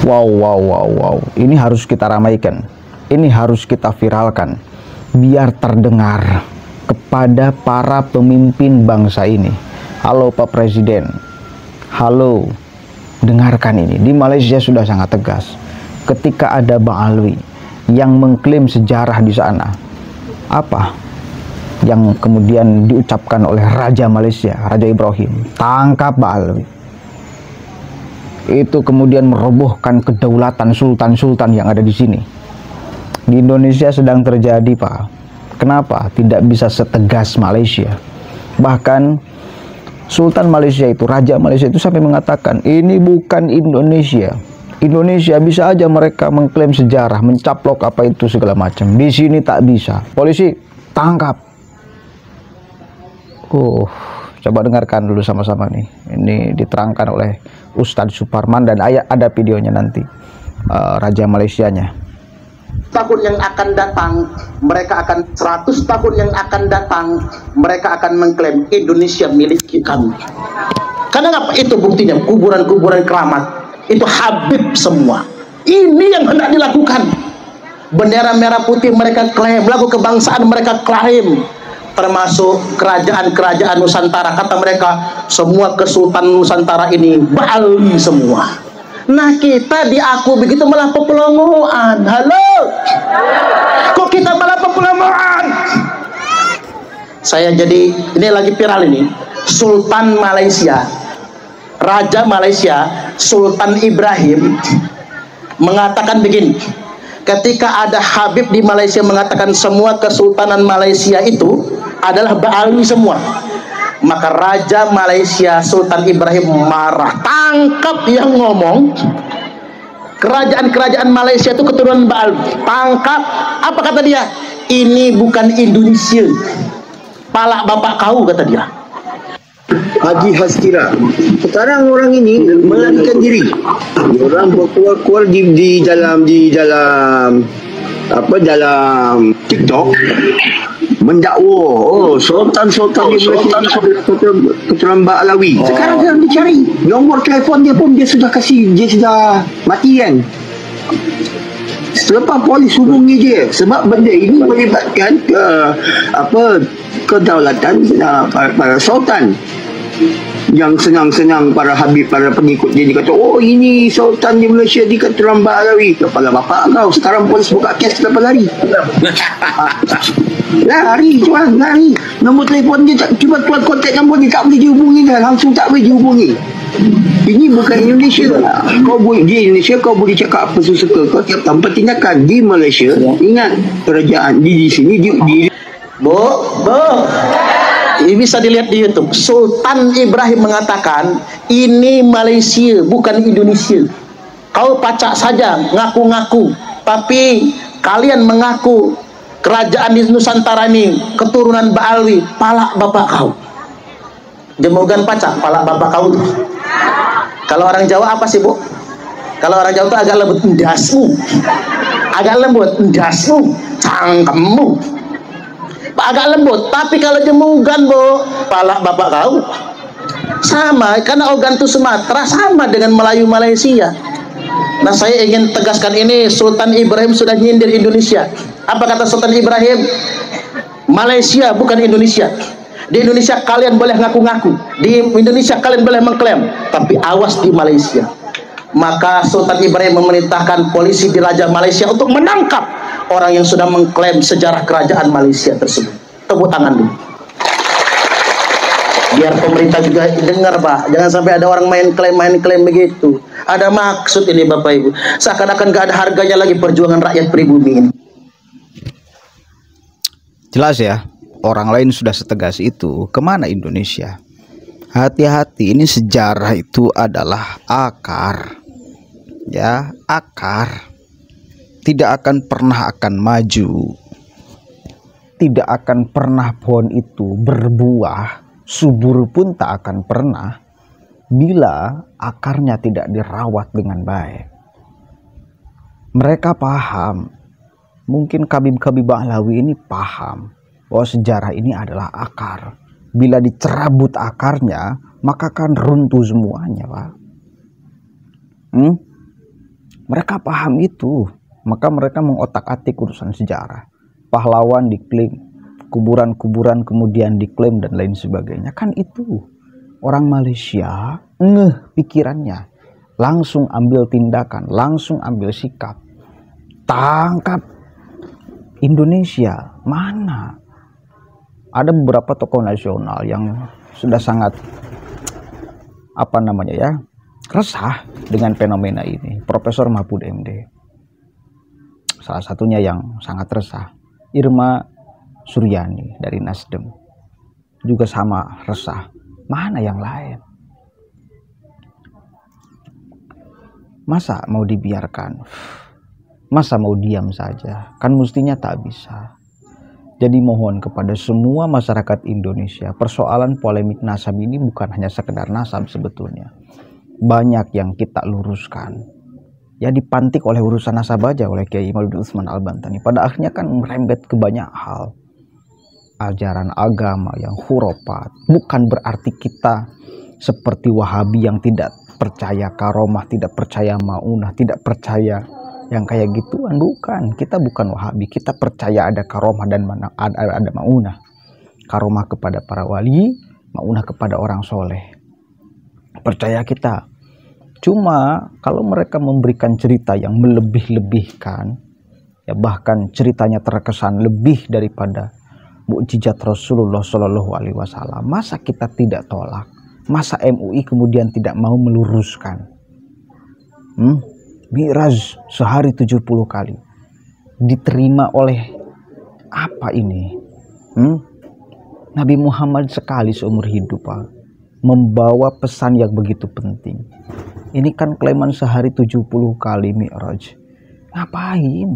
Wow, wow, wow, wow. Ini harus kita ramaikan. Ini harus kita viralkan. Biar terdengar kepada para pemimpin bangsa ini. Halo Pak Presiden. Halo. Dengarkan ini. Di Malaysia sudah sangat tegas. Ketika ada Bang Alwi yang mengklaim sejarah di sana. Apa yang kemudian diucapkan oleh Raja Malaysia, Raja Ibrahim? Tangkap Bang Alwi itu kemudian merobohkan kedaulatan sultan-sultan yang ada di sini. Di Indonesia sedang terjadi, Pak. Kenapa tidak bisa setegas Malaysia? Bahkan Sultan Malaysia itu, Raja Malaysia itu sampai mengatakan, ini bukan Indonesia. Indonesia bisa aja mereka mengklaim sejarah, mencaplok apa itu segala macam. Di sini tak bisa. Polisi tangkap. Uh, coba dengarkan dulu sama-sama nih. Ini diterangkan oleh Ustadz Suparman dan ayat ada videonya nanti uh, Raja Malaysianya. Tahun yang akan datang mereka akan 100 tahun yang akan datang mereka akan mengklaim Indonesia milik kami karena apa? Itu buktinya. Kuburan-kuburan keramat itu Habib semua. Ini yang hendak dilakukan. Bendera merah putih mereka klaim lagu kebangsaan mereka klaim termasuk kerajaan-kerajaan Nusantara. Kata mereka semua kesultanan Nusantara ini Bali semua. Nah kita diaku begitu malah pepelongoan halo? Kok kita malah pepelongoan saya jadi ini lagi viral ini. Sultan Malaysia Raja Malaysia Sultan Ibrahim mengatakan begini ketika ada Habib di Malaysia mengatakan semua kesultanan Malaysia itu adalah Ba'alwi semua maka Raja Malaysia Sultan Ibrahim marah. Tangkap yang ngomong. Kerajaan-kerajaan Malaysia itu keturunan Baal tangkap. Apa kata dia? Ini bukan Indonesia. Palak bapak kau kata dia Haji Haskira sekarang orang ini melarikan diri. Orang keluar-keluar di, di dalam di dalam apa dalam TikTok. Mendakwa. Oh sultan-sultan oh, sultan keturunan Mbak Alawi. Oh. sekarang dia dicari. Nomor telefon dia pun dia sudah kasih dia sudah mati kan? Selepas polis hubungi dia sebab benda ini melibatkan ke apa kedaulatan uh, para sultan yang senang-senang para habib para pengikut dia dia kata oh ini sultan di Malaysia di kata Rambak Alawi kepala bapak kau sekarang polis buka kes kenapa lari? Lari cuan lari. Nombor telefon dia tak cuba tuan kontak nombor dia tak boleh dihubungi dah langsung tak boleh dihubungi. Ini bukan Indonesia. Kau boleh di Indonesia kau boleh cakap apa suka kau tiap tanpa tindakan. Di Malaysia ingat kerajaan di, di sini di, di Bu, bu. Ini bisa dilihat di YouTube. Sultan Ibrahim mengatakan, ini Malaysia, bukan Indonesia. Kau pacak saja, ngaku-ngaku. Tapi kalian mengaku kerajaan di Nusantara ini keturunan Baalwi, palak bapak kau. Jemogan pacak, palak bapak kau. Kalau orang Jawa apa sih bu? Kalau orang Jawa itu agak lembut, endasmu. Agak lembut, endasmu, cangkemmu agak lembut tapi kalau jemugan bu palak bapak kau. Sama karena organ itu Sumatera sama dengan Melayu Malaysia. Nah saya ingin tegaskan ini Sultan Ibrahim sudah nyindir Indonesia. Apa kata Sultan Ibrahim? Malaysia bukan Indonesia. Di Indonesia kalian boleh ngaku-ngaku. Di Indonesia kalian boleh mengklaim tapi awas di Malaysia maka Sultan Ibrahim memerintahkan polisi di Raja Malaysia untuk menangkap orang yang sudah mengklaim sejarah kerajaan Malaysia tersebut. Tepuk tangan dulu. Biar pemerintah juga dengar, Pak. Jangan sampai ada orang main klaim main klaim begitu. Ada maksud ini, Bapak Ibu. Seakan-akan gak ada harganya lagi perjuangan rakyat pribumi ini. Jelas ya, orang lain sudah setegas itu. Ke mana Indonesia? Hati-hati, ini sejarah itu adalah akar. Ya, akar tidak akan pernah akan maju. Tidak akan pernah pohon itu berbuah. Subur pun tak akan pernah bila akarnya tidak dirawat dengan baik. Mereka paham. Mungkin kabib-kabib Bahlawi ini paham bahwa sejarah ini adalah akar. Bila dicerabut akarnya maka akan runtuh semuanya Pak. Hmm? Mereka paham itu, maka mereka mengotak-atik urusan sejarah. Pahlawan diklaim, kuburan-kuburan kemudian diklaim dan lain sebagainya. Kan itu orang Malaysia ngeh pikirannya, langsung ambil tindakan, langsung ambil sikap. Tangkap Indonesia, mana? Ada beberapa tokoh nasional yang sudah sangat apa namanya ya resah dengan fenomena ini. Profesor Mahfud MD. Salah satunya yang sangat resah. Irma Suryani dari Nasdem. Juga sama resah. Mana yang lain? Masa mau dibiarkan? Masa mau diam saja? Kan mestinya tak bisa. Jadi mohon kepada semua masyarakat Indonesia, persoalan polemik nasab ini bukan hanya sekedar nasab sebetulnya banyak yang kita luruskan. Ya dipantik oleh urusan nasab aja oleh Kiai Imaduddin Utsman Al-Bantani. Pada akhirnya kan merembet ke banyak hal. Ajaran agama yang hurufat bukan berarti kita seperti Wahabi yang tidak percaya karomah tidak percaya maunah tidak percaya yang kayak gituan. Bukan. Kita bukan Wahabi. Kita percaya ada karomah dan mana ada, ada maunah. Karomah kepada para wali maunah kepada orang soleh percaya kita Cuma kalau mereka memberikan cerita yang melebih-lebihkan, ya bahkan ceritanya terkesan lebih daripada mukjizat Rasulullah Shallallahu Alaihi Wasallam, masa kita tidak tolak? Masa MUI kemudian tidak mau meluruskan? Hmm? Mi'raj sehari 70 kali diterima oleh apa ini? Hmm? Nabi Muhammad sekali seumur hidup Pak, membawa pesan yang begitu penting ini kan klaiman sehari 70 kali mi'raj. Ngapain?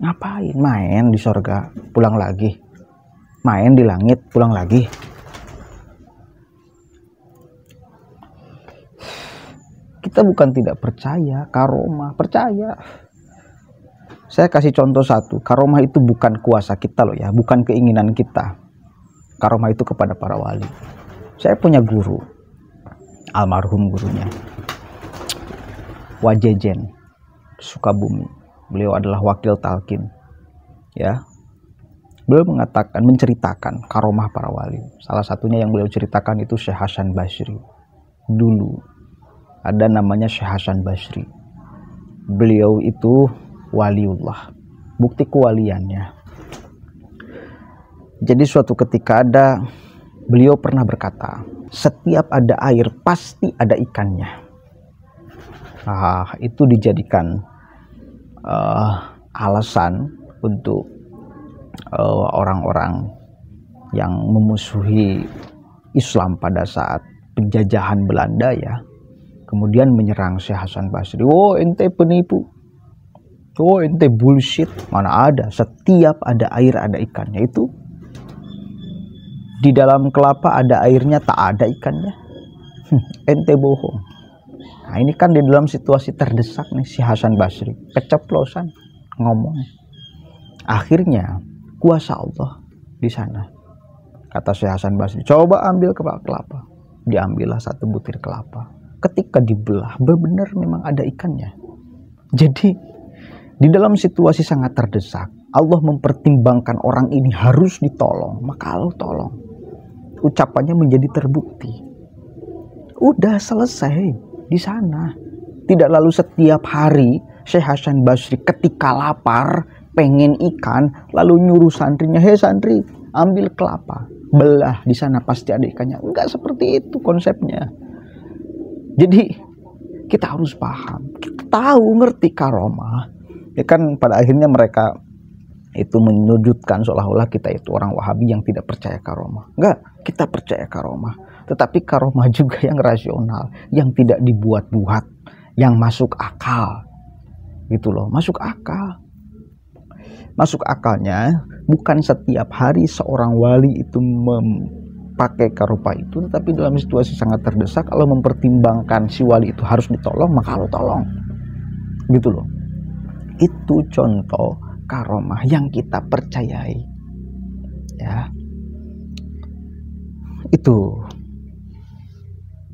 Ngapain? Main di sorga, pulang lagi. Main di langit, pulang lagi. Kita bukan tidak percaya, karomah, percaya. Saya kasih contoh satu, karomah itu bukan kuasa kita loh ya, bukan keinginan kita. Karomah itu kepada para wali. Saya punya guru, almarhum gurunya. Wajejen Sukabumi. Beliau adalah wakil talkin ya. Beliau mengatakan menceritakan karomah para wali. Salah satunya yang beliau ceritakan itu Syekh Hasan Basri. Dulu ada namanya Syekh Hasan Basri. Beliau itu waliullah. Bukti kewaliannya jadi suatu ketika ada beliau pernah berkata setiap ada air pasti ada ikannya. Ah, itu dijadikan uh, alasan untuk eh, orang-orang uh, yang memusuhi Islam pada saat penjajahan Belanda ya. Kemudian menyerang Syekh Hasan Basri. Oh, ente penipu. Oh, ente bullshit. Mana ada? Setiap ada air ada ikannya. Itu di dalam kelapa ada airnya tak ada ikannya. Ente bohong. Nah ini kan di dalam situasi terdesak nih si Hasan Basri. Keceplosan ngomong akhirnya kuasa Allah di sana kata si Hasan Basri coba ambil kepala kelapa. Diambillah satu butir kelapa. Ketika dibelah benar memang ada ikannya. Jadi di dalam situasi sangat terdesak Allah mempertimbangkan orang ini harus ditolong. Maka Allah tolong ucapannya menjadi terbukti. Udah selesai di sana. Tidak lalu setiap hari Syekh Hasan Basri ketika lapar pengen ikan lalu nyuruh santrinya, "Hei santri, ambil kelapa, belah di sana pasti ada ikannya." Enggak seperti itu konsepnya. Jadi kita harus paham, kita tahu ngerti karomah. Ya kan pada akhirnya mereka itu menyudutkan seolah-olah kita itu orang Wahabi yang tidak percaya karomah. Enggak, kita percaya karomah. Tetapi karomah juga yang rasional, yang tidak dibuat-buat, yang masuk akal. Gitu loh, masuk akal. Masuk akalnya bukan setiap hari seorang wali itu memakai karomah itu, tetapi dalam situasi sangat terdesak kalau mempertimbangkan si wali itu harus ditolong, maka lo tolong. Gitu loh. Itu contoh karomah yang kita percayai ya itu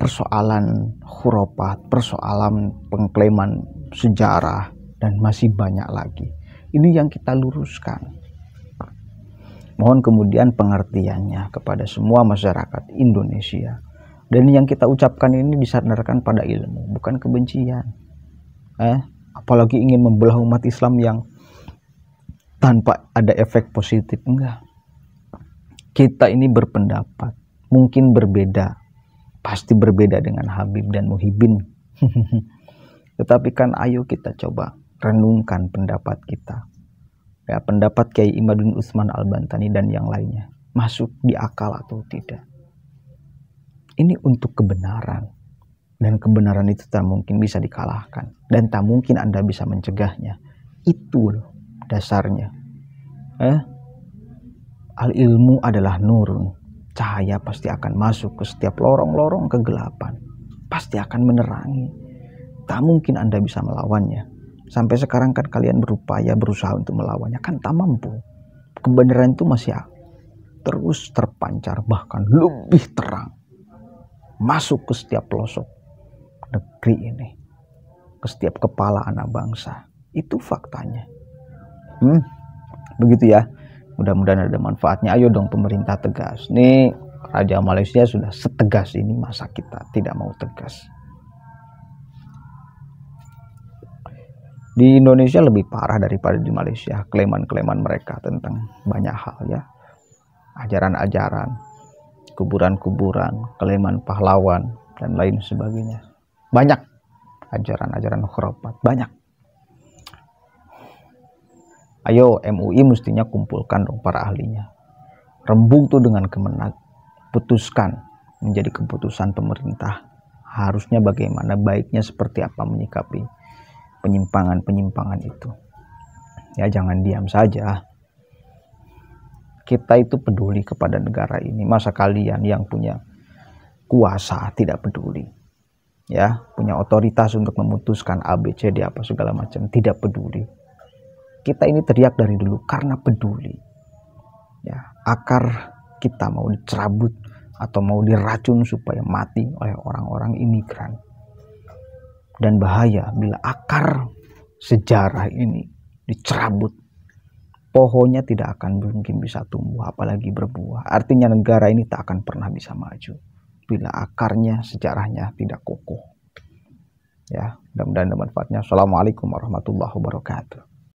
persoalan khurafat, persoalan pengklaiman sejarah dan masih banyak lagi. Ini yang kita luruskan. Mohon kemudian pengertiannya kepada semua masyarakat Indonesia. Dan yang kita ucapkan ini disadarkan pada ilmu, bukan kebencian. Eh, apalagi ingin membelah umat Islam yang tanpa ada efek positif enggak. Kita ini berpendapat, mungkin berbeda, pasti berbeda dengan Habib dan Muhibin. Tetapi kan ayo kita coba renungkan pendapat kita ya pendapat Kiai Imadun Usman Al-Bantani dan yang lainnya masuk di akal atau tidak. Ini untuk kebenaran dan kebenaran itu tak mungkin bisa dikalahkan dan tak mungkin Anda bisa mencegahnya. Itu loh dasarnya. Eh? Al ilmu adalah nurun. Cahaya pasti akan masuk ke setiap lorong-lorong kegelapan. Pasti akan menerangi. Tak mungkin Anda bisa melawannya Sampai sekarang kan kalian berupaya berusaha untuk melawannya kan tak mampu. Kebenaran itu masih terus terpancar bahkan lebih terang. Masuk ke setiap pelosok negeri ini. Ke setiap kepala anak bangsa. Itu faktanya. Hmm, begitu ya. Mudah-mudahan ada manfaatnya. Ayo dong pemerintah tegas. Nih Raja Malaysia sudah setegas ini masa kita tidak mau tegas. di Indonesia lebih parah daripada di Malaysia kleman-kleman mereka tentang banyak hal ya ajaran-ajaran kuburan-kuburan kleman pahlawan dan lain sebagainya banyak ajaran-ajaran khurafat banyak ayo MUI mestinya kumpulkan dong para ahlinya rembung tuh dengan kemenang putuskan menjadi keputusan pemerintah harusnya bagaimana baiknya seperti apa menyikapi penyimpangan-penyimpangan itu. Ya jangan diam saja. Kita itu peduli kepada negara ini. Masa kalian yang punya kuasa tidak peduli. Ya, punya otoritas untuk memutuskan ABCD apa segala macam, tidak peduli. Kita ini teriak dari dulu karena peduli. Ya, akar kita mau dicerabut atau mau diracun supaya mati oleh orang-orang imigran. Dan bahaya bila akar sejarah ini dicerabut pohonnya tidak akan mungkin bisa tumbuh apalagi berbuah. Artinya negara ini tak akan pernah bisa maju bila akarnya sejarahnya tidak kokoh. Ya mudah-mudahan ada manfaatnya assalamualaikum warahmatullahi wabarakatuh